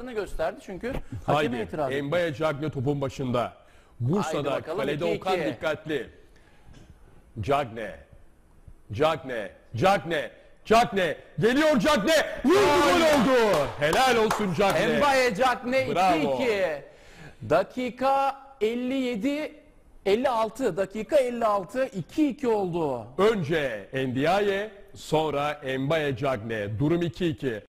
yaptığını gösterdi çünkü hakeme Haydi itiraz etti. Mbaye Cagne topun başında. Haydi Bursa'da bakalım, kalede 2-2. Okan dikkatli. Cagne. Cagne. Cagne. Cagne. Geliyor Cagne. Vurdu gol oldu. Helal olsun Cagne. Mbaye Cagne Bravo. 2-2. Dakika 57 56 dakika 56 2-2 oldu. Önce Endiaye sonra Mbaye Cagne. Durum 2-2.